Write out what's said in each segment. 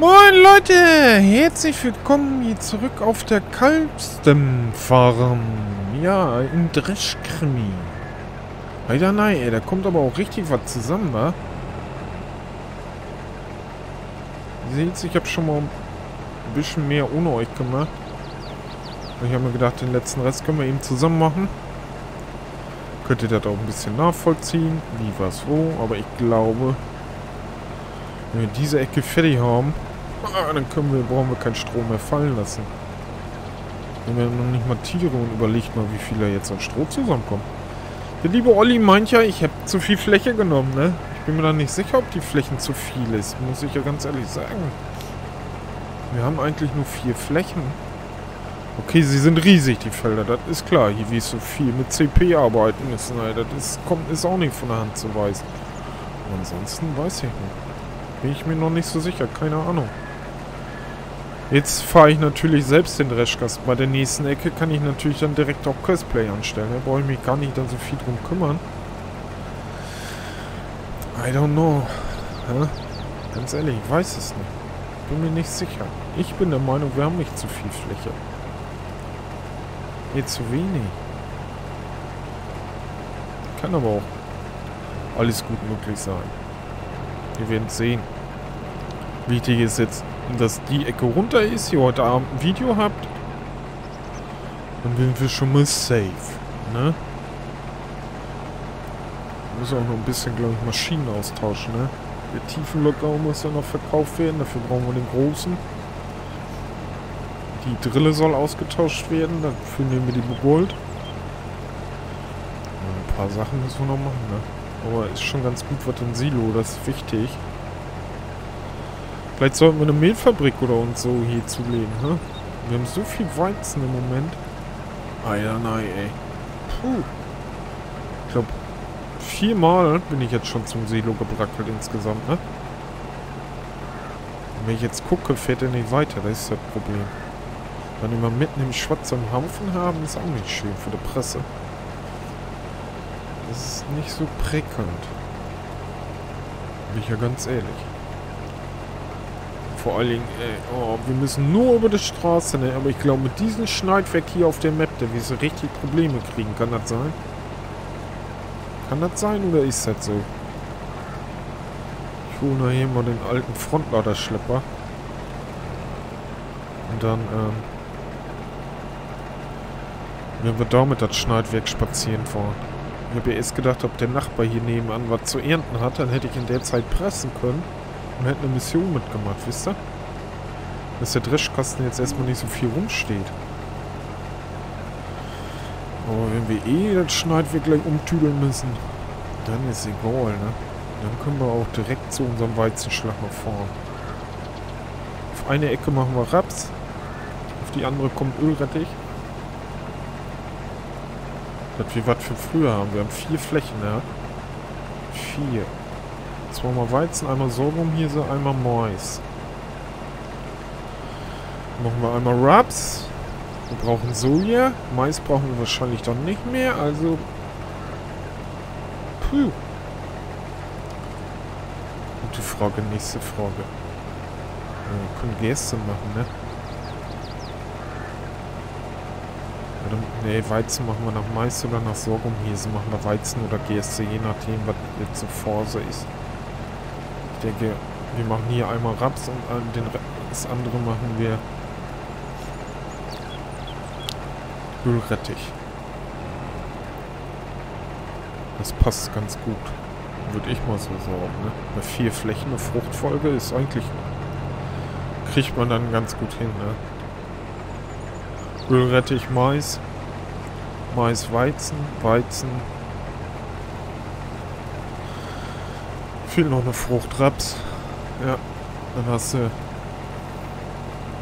Moin Leute, herzlich willkommen hier zurück auf der Kalbstem-Farm. Ja, in Dreschkrimi. Leider nein, ey, da kommt aber auch richtig was zusammen, wa? Ihr seht, ich habe schon mal ein bisschen mehr ohne euch gemacht. Ich habe mir gedacht, den letzten Rest können wir eben zusammen machen. Könnt ihr das auch ein bisschen nachvollziehen, wie was wo, aber ich glaube, wenn wir diese Ecke fertig haben, ah, dann können wir, brauchen wir keinen Strom mehr fallen lassen. Wenn wir noch nicht mal Tiere und überlegt mal, wie viel da jetzt an Stroh zusammenkommt. Der liebe Olli meint ja, ich habe zu viel Fläche genommen, ne? Ich bin mir da nicht sicher, ob die Flächen zu viel ist, muss ich ja ganz ehrlich sagen. Wir haben eigentlich nur vier Flächen. Okay, sie sind riesig, die Felder, das ist klar. Hier, wie es so viel mit CP arbeiten müssen, ne? das ist, kommt, ist auch nicht von der Hand zu weisen. ansonsten weiß ich nicht. Bin ich mir noch nicht so sicher, keine Ahnung. Jetzt fahre ich natürlich selbst den Dreschkast. Bei der nächsten Ecke kann ich natürlich dann direkt auch Cosplay anstellen. Da brauche ich mich gar nicht dann so viel drum kümmern. I don't know. Ja? Ganz ehrlich, ich weiß es nicht. Bin mir nicht sicher. Ich bin der Meinung, wir haben nicht zu viel Fläche. Jetzt zu wenig. Kann aber auch alles gut möglich sein. Wir werden sehen. Wichtig ist jetzt, dass die Ecke runter ist, ihr heute Abend ein Video habt. Dann sind wir schon mal safe. Ne? Muss auch noch ein bisschen, glaube ich, Maschinen austauschen, ne? Der Tiefenlocker muss ja noch verkauft werden, dafür brauchen wir den großen. Die Drille soll ausgetauscht werden, dafür nehmen wir die Gold. Ein paar Sachen müssen wir noch machen, ne? Aber ist schon ganz gut, was im Silo, das ist wichtig. Vielleicht sollten wir eine Mehlfabrik oder uns so hier zulegen, hä? Wir haben so viel Weizen im Moment. Ah ja, nein, ey. Puh. Ich glaube, viermal bin ich jetzt schon zum Silo gebrackelt insgesamt, ne? Wenn ich jetzt gucke, fährt er nicht weiter. Das ist das Problem. Wenn wir mitten im Schwarz am Haufen haben, ist auch nicht schön für die Presse. Das ist nicht so prickelnd. Bin ich ja ganz ehrlich. Vor allen Dingen, ey, oh, wir müssen nur über die Straße, ne? Aber ich glaube, mit diesem Schneidwerk hier auf der Map, der wir so richtig Probleme kriegen. Kann das sein? Kann das sein oder ist das so? Ich hole nachher mal den alten Frontladerschlepper. Und dann, ähm, wenn wir damit das Schneidwerk spazieren fahren. Ich habe ja erst gedacht, ob der Nachbar hier nebenan was zu ernten hat, dann hätte ich in der Zeit pressen können und hätte eine Mission mitgemacht, wisst ihr? Dass der Dreschkasten jetzt erstmal nicht so viel rumsteht. Aber wenn wir eh das Schneidwerk gleich umtüdeln müssen, dann ist egal, ne? Dann können wir auch direkt zu unserem Weizenschlag noch fahren. Auf eine Ecke machen wir Raps, auf die andere kommt Ölrettich dass wir was für früher haben. Wir haben vier Flächen, ja. Vier. Zweimal Weizen, einmal Sorghum hier so, einmal Mais. Machen wir einmal Raps. Wir brauchen Soja. Mais brauchen wir wahrscheinlich dann nicht mehr, also... Puh. Gute Frage, nächste Frage. Wir können Gäste machen, ne? Ne, Weizen machen wir nach Mais oder nach Sorghumhese. Machen wir Weizen oder Gerste, je nachdem, was jetzt so Phase ist. Ich denke, wir machen hier einmal Raps und den, das andere machen wir Ölrettich. Das passt ganz gut. Würde ich mal so sagen. Ne? Bei vier Flächen eine Fruchtfolge ist eigentlich... Kriegt man dann ganz gut hin. Ne? Ölrettich, Mais. Mais, Weizen, Weizen. Fehlt noch eine Frucht, Raps. Ja, dann hast du,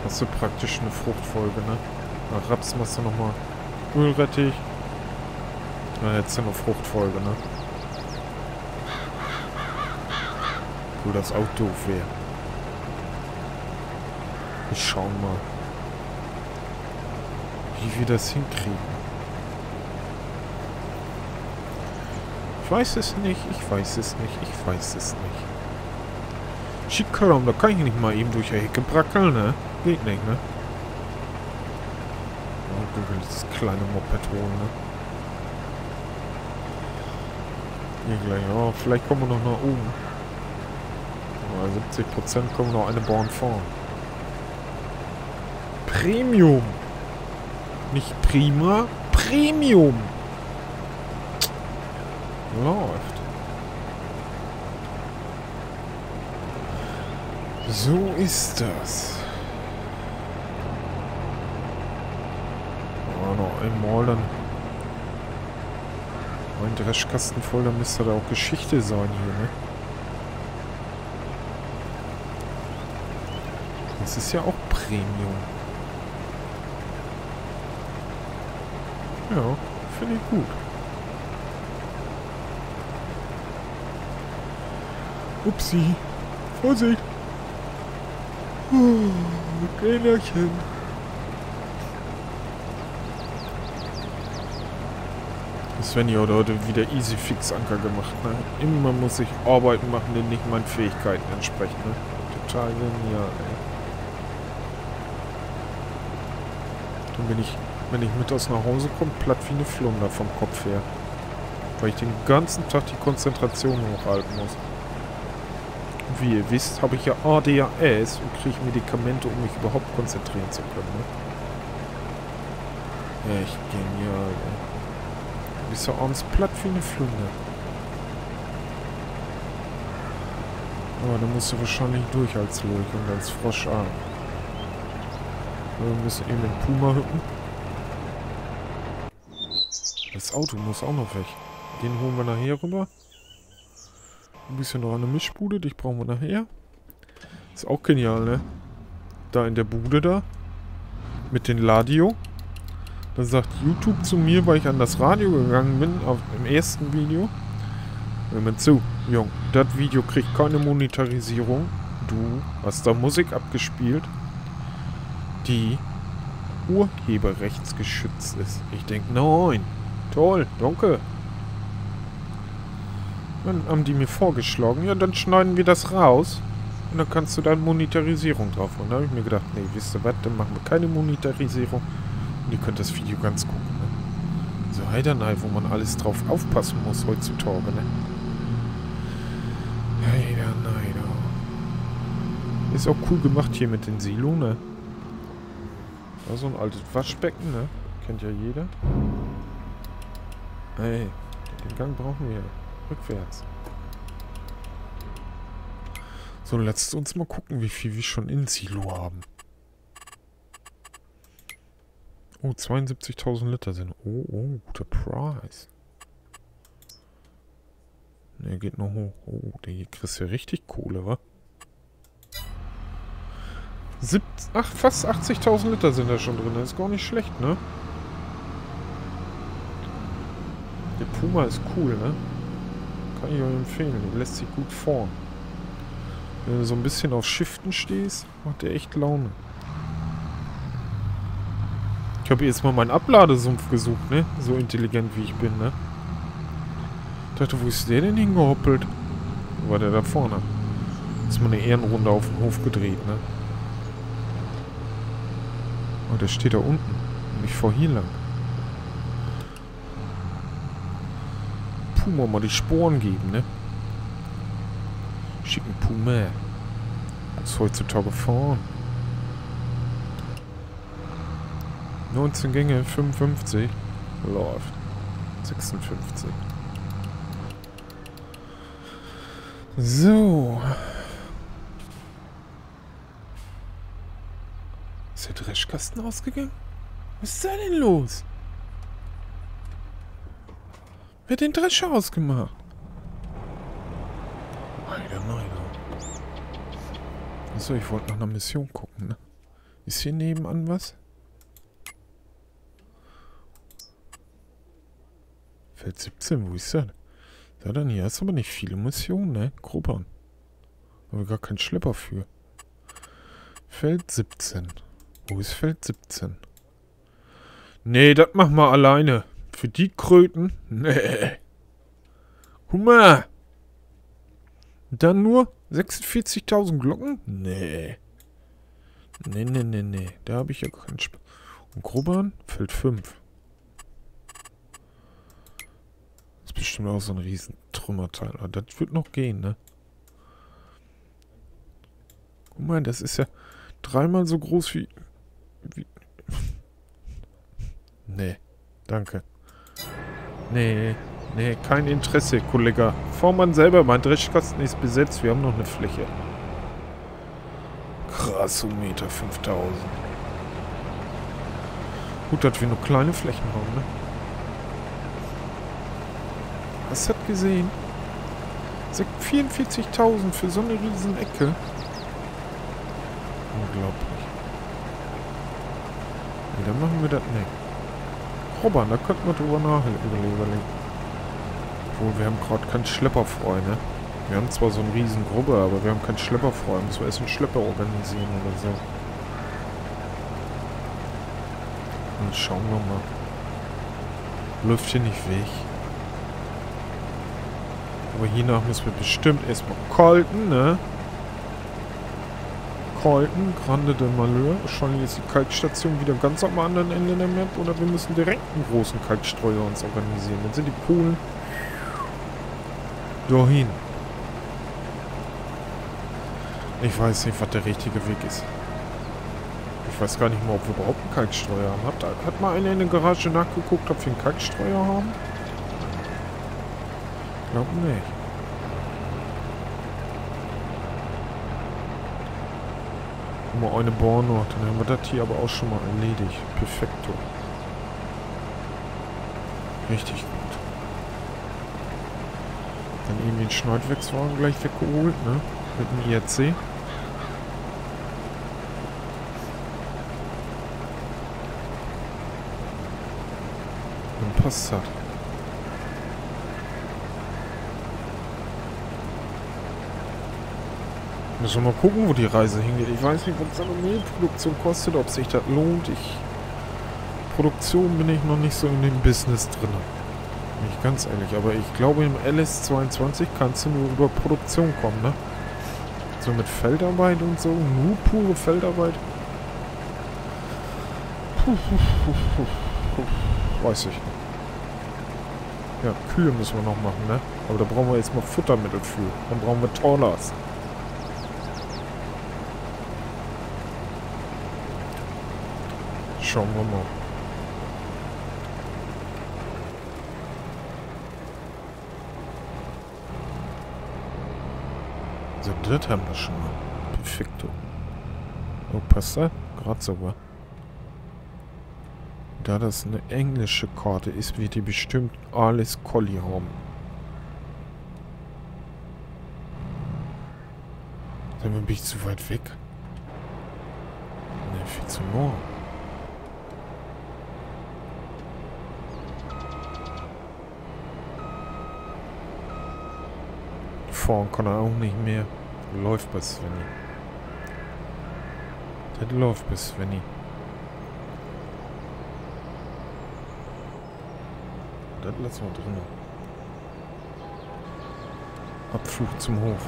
hast du praktisch eine Fruchtfolge, ne? Nach Raps machst du nochmal Ölrettich. Dann hättest du eine Fruchtfolge, ne? Wo das auch doof wäre. Wir schauen mal wie wir das hinkriegen. Ich weiß es nicht, ich weiß es nicht, ich weiß es nicht. Schickkalom, da kann ich nicht mal eben durch die Hecke brackeln, ne? Geht nicht, ne? Oh, ich will das kleine Moped holen, ne? Hier gleich, oh, vielleicht kommen wir noch nach oben. Oh, 70% kommen noch eine Bahn fahren. Premium! Nicht prima, Premium! Läuft. So ist das. Oh, noch einmal dann. Mein Dreschkasten voll, dann müsste da auch Geschichte sein hier, ne? Das ist ja auch Premium. Ja, finde ich gut. Upsi. Vorsicht. Uh, Gränerchen. Svenny hat heute wieder Easy Fix Anker gemacht. Ne? Immer muss ich Arbeiten machen, die nicht meinen Fähigkeiten entsprechen. Ne? Total genial, ey. Dann bin ich, wenn ich mittags nach Hause komme, platt wie eine Flunder vom Kopf her. Weil ich den ganzen Tag die Konzentration hochhalten muss. Wie ihr wisst, habe ich ja ADHS und kriege Medikamente, um mich überhaupt konzentrieren zu können. Ne? Echt genial, ey. Du bist ja abends platt wie eine Flunde. Aber da musst du wahrscheinlich durch als Lurch und als Froscharm. Wir müssen eben den Puma hüppen. Das Auto muss auch noch weg. Den holen wir nachher rüber. Ein bisschen noch eine Mischbude, dich brauchen wir nachher. Ist auch genial, ne? Da in der Bude da. Mit den Ladio. Da sagt YouTube zu mir, weil ich an das Radio gegangen bin, auf, im ersten Video. Hör mir zu, Jung, das Video kriegt keine Monetarisierung. Du hast da Musik abgespielt, die urheberrechtsgeschützt ist. Ich denke, nein. Toll, danke. Dann haben die mir vorgeschlagen, ja, dann schneiden wir das raus. Und dann kannst du da Monetarisierung drauf. Und da habe ich mir gedacht, nee, wisst ihr was, dann machen wir keine Monetarisierung. Und ihr könnt das Video ganz gucken, ne? So Heidernei, wo man alles drauf aufpassen muss heutzutage, ne? Heidernei. Ist auch cool gemacht hier mit den Silo, ne? Da so ein altes Waschbecken, ne? Kennt ja jeder. Ey, den Gang brauchen wir. Rückwärts. So, lasst uns mal gucken, wie viel wir schon in Silo haben. Oh, 72.000 Liter sind. Oh, oh, guter Preis. Ne, geht noch hoch. Oh, der hier kriegst ja richtig Kohle, wa? Sieb Ach, fast 80.000 Liter sind da schon drin. Das ist gar nicht schlecht, ne? Der Puma ist cool, ne? Kann ich euch empfehlen. Der lässt sich gut fahren. Wenn du so ein bisschen auf Shiften stehst, macht der echt Laune. Ich habe jetzt mal meinen Abladesumpf gesucht, ne? So intelligent wie ich bin, ne? Ich dachte, wo ist der denn hingehoppelt? War der da vorne? Ist mal eine Ehrenrunde auf dem Hof gedreht, ne? Oh, der steht da unten. Und ich fahr hier lang. Puma mal die Sporen geben, ne? Schicken Puma. Muss heutzutage fahren. 19 Gänge, 55. Läuft. 56. So. Ist der Dreschkasten ausgegangen? Was ist da denn los? Wer hat den Drescher ausgemacht? Alter, Alter. Achso, ich wollte nach einer Mission gucken, ne? Ist hier nebenan was? Feld 17, wo ist das? Ja, dann hier ist aber nicht viele Missionen, ne? Gruppern. Haben wir gar keinen Schlepper für. Feld 17. Wo ist Feld 17? Nee, das machen wir alleine. Für die Kröten? Nee. Hummer! Dann nur 46.000 Glocken? Nee. Nee, nee, nee, nee. Da habe ich ja keinen Spaß. Und Grubbern? Feld 5. Das ist bestimmt auch so ein riesen Trümmerteil. Aber das wird noch gehen, ne? Guck mal, das ist ja dreimal so groß wie... wie nee. Danke. Nee. Nee, kein Interesse, Kollege. Vormann selber, mein Dreschkasten ist besetzt. Wir haben noch eine Fläche. Krassometer 5000. Gut, dass wir nur kleine Flächen haben, ne? Was hat gesehen? 44.000 für so eine riesen Ecke. Unglaublich. Nee, dann machen wir das nicht. Robban, da könnten wir drüber nachlegen. Obwohl, wir haben gerade keinen Schlepper frei, ne? Wir haben zwar so eine riesen Gruppe, aber wir haben keinen Schlepper frei. Müssen wir erst einen Schlepper organisieren oder so. Und schauen wir mal. Läuft hier nicht weg. Aber hiernach müssen wir bestimmt erstmal kalten, ne? Kalten, Grande de Malheur. Wahrscheinlich ist die Kalkstation wieder ganz am anderen Ende der Map. Oder wir müssen direkt einen großen Kalkstreuer uns organisieren. Dann sind die Polen dahin. Ich weiß nicht, was der richtige Weg ist. Ich weiß gar nicht mal, ob wir überhaupt einen Kalkstreuer haben. Hat, hat mal einer in der Garage nachgeguckt, ob wir einen Kalkstreuer haben? Ich glaube nicht. Mal eine Bohrnot, dann haben wir das hier aber auch schon mal erledigt. Perfekto. Richtig gut. Dann eben den Schneidwerkswagen gleich weggeholt, ne? Mit dem IRC. Dann passt das. Müssen wir mal gucken, wo die Reise hingeht. Ich weiß nicht, was Mehlproduktion kostet, ob sich das lohnt. Ich Produktion bin ich noch nicht so in dem Business drin. Bin ich ganz ehrlich. Aber ich glaube, im LS22 kannst du nur über Produktion kommen, ne? So mit Feldarbeit und so. Nur pure Feldarbeit. Puh, puh, puh, Weiß ich. Ja, Kühe müssen wir noch machen, ne? Aber da brauchen wir jetzt mal Futtermittel für. Dann brauchen wir Torlas. Schauen wir mal. So, das haben wir schon mal. Perfekto. Oh, passt da? Gerade sogar. Da das eine englische Karte ist, wird die bestimmt alles Colli haben. Dann bin ich zu weit weg. Ne, viel zu nah. Fahren kann er auch nicht mehr. Läuft bei Svenny. Das läuft bei Svenny. Das lassen wir drin. Abflug zum Hof.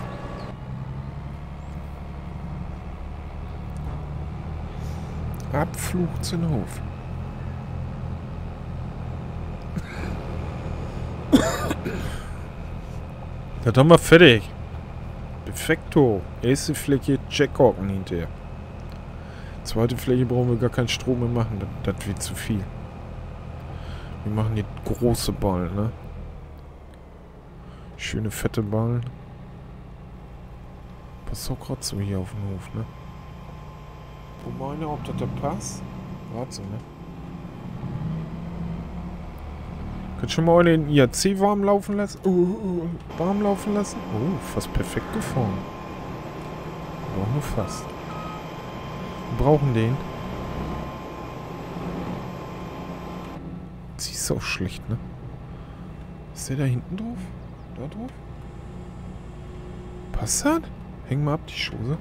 Abflug zum Hof. Das haben wir fertig. Perfekto. Erste Fläche Checkhocken hinterher. Zweite Fläche brauchen wir gar keinen Strom mehr machen. Das, das wird zu viel. Wir machen die große Ballen, ne? Schöne fette Ballen. Passt auch gerade so hier auf den Hof, ne? Wo meine, ob das da passt? Warte, ne? Könnt schon mal den IAC warm laufen lassen? Uh, uh, warm laufen lassen? Oh, fast perfekt gefahren. Aber auch nur fast. Wir brauchen den. Sie ist auch schlecht, ne? Ist der da hinten drauf? Da drauf? Passt das? Häng mal ab, die Schose.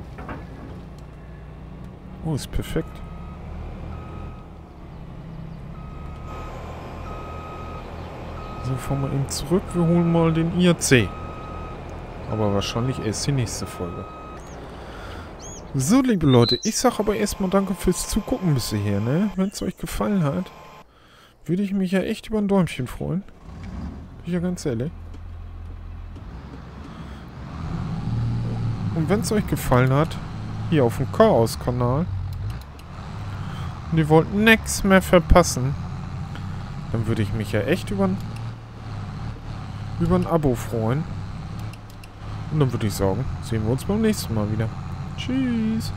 Oh, ist perfekt. Fahren wir eben zurück. Wir holen mal den IAC. Aber wahrscheinlich erst die nächste Folge. So, liebe Leute, ich sag aber erstmal danke fürs Zugucken bis hierher, ne? Wenn es euch gefallen hat, würde ich mich ja echt über ein Däumchen freuen. Bin ich ja ganz ehrlich. Und wenn es euch gefallen hat, hier auf dem Chaos-Kanal, und ihr wollt nichts mehr verpassen, dann würde ich mich ja echt über ein, über ein Abo freuen. Und dann würde ich sagen, sehen wir uns beim nächsten Mal wieder. Tschüss.